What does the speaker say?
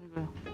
那个